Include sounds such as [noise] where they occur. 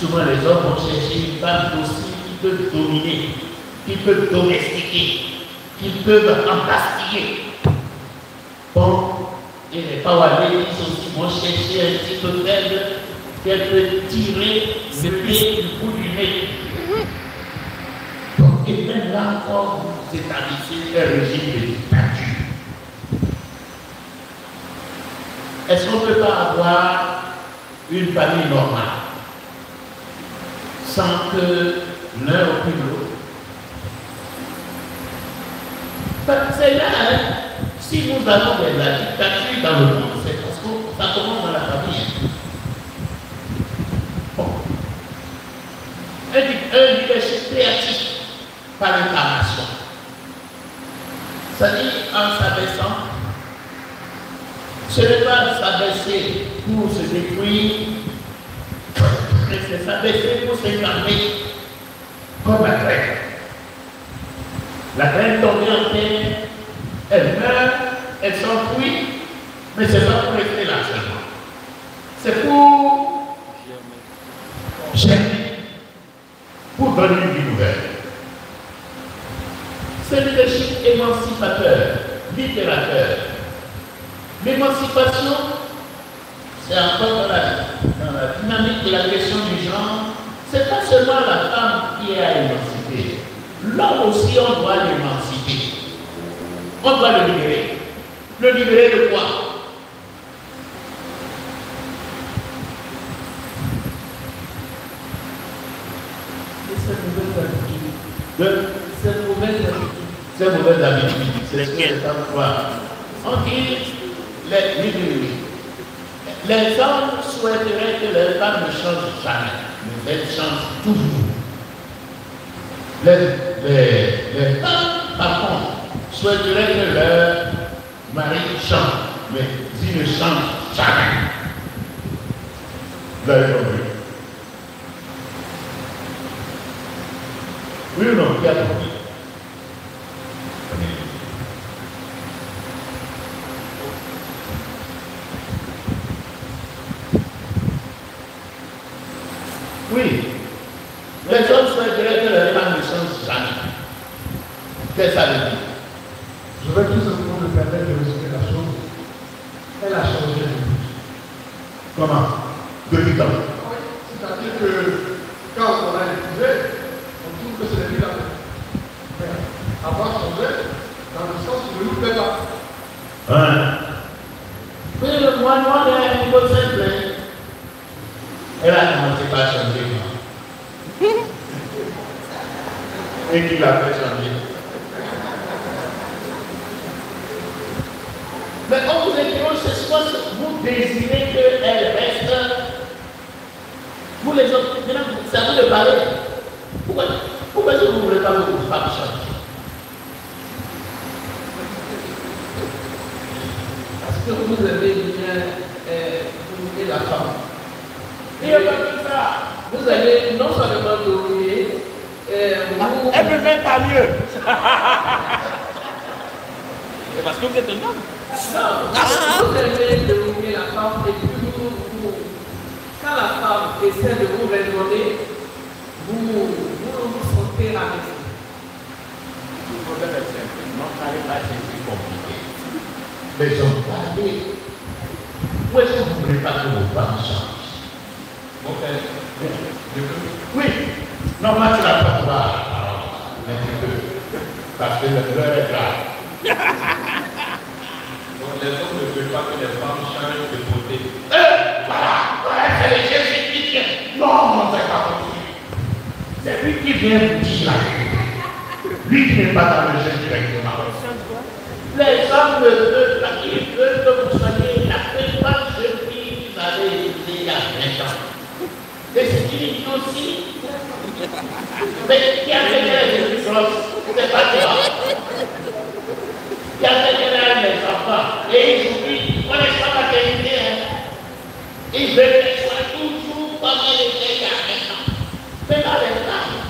Souvent, les hommes vont chercher une femme aussi qui peut dominer, qui peut domestiquer, qui peuvent embastiller. Bon, et les Pawalés aussi vont chercher un petit peu faible qu'elle peut tirer le pied du bout du nez. Donc, et même là encore, vous établissez un régime de dictature. Est-ce qu'on ne peut pas avoir une famille normale? Sans que l'un occupe l'autre C'est là, hein, si nous avons de la dictature dans le monde, c'est parce que ça commence dans la famille. Bon. Un, leadership créatif par incarnation. C'est-à-dire en s'abaissant, ce n'est pas s'abaisser pour se détruire, s'abaisser pour s'incarner comme la graine. La graine tombée en terre, elle meurt, elle s'enfuit, mais c'est pas pour rester là seulement. C'est pour germer, pour donner une nouvelle. C'est le leadership émancipateur, libérateur. L'émancipation, c'est encore dans la, dans la dynamique de la question du genre. C'est pas seulement la femme qui est à émanciper. L'homme aussi, on doit l'émanciper. On doit le libérer. Le libérer de quoi? De Cette mauvaise habitude. ces mauvaises habitudes. C'est lesquelles On dit les, oui. les hommes souhaiteraient que les femmes ne changent jamais, mais elles changent toujours. Les, les, les femmes, par contre, souhaiteraient que leur mari change, mais ils ne changent jamais. Vous avez compris? Oui ou non compris Oui. Les hommes souhaiteraient que les femmes ne changent jamais. Qu'est-ce que ça veut dire? Je vais tout simplement me permettre de résumer la chose. Elle a changé de but. Comment? Depuis quand? C'est-à-dire que quand on a épousé, on trouve que c'est même. Mais avoir changé, dans le sens où ne nous plaît pas. Hein? Oui, le moi, moi, il y a une chose simple. Elle a commencé changer. moi. Et qui l'a fait changer Mais on vous interroge ce soir, vous désirez qu'elle reste. Vous les autres, maintenant, c'est à vous de parler. Pourquoi, pourquoi est-ce que vous ne voulez pas que vos femmes changent Parce que vous avez bien euh, la femme. Vous allez non seulement dominer, euh, vous, Elle peut même pas mieux. C'est parce que vous êtes un homme. non, vous allez dominer la femme et puis vous, vous- quand la femme essaie de vous raisonner, vous, vous vous sentez rabaissé. Le problème est simple. Non, ça n'est pas si compliqué. Les hommes parlent. Où est-ce que vous voulez pas que vos femmes changent Mon père, je peux. Oui. Normalement, tu n'as pas droit peux. Parce que l'heure est grave. [laughs] Donc les hommes ne veulent pas que les femmes changent de côté. Euh, voilà. Voilà, c'est le Jésus qui vient. Non, non, c'est pas possible. C'est lui qui vient vous dire la vérité. Lui qui n'est pas dans le jeu directement. Les hommes veulent, ils veulent que vous soyez la principale jeune fille qu'ils avaient été il y a 20 ans. Et c'est une idée aussi. Mais qui a fait les choses C'est pas toi. Qui a fait les enfants Et ils oublient. On n'est pas la vérité. Hein. Ils veulent qu'elles soient toujours comme elles étaient il y a 20 ans. Mais dans les femmes,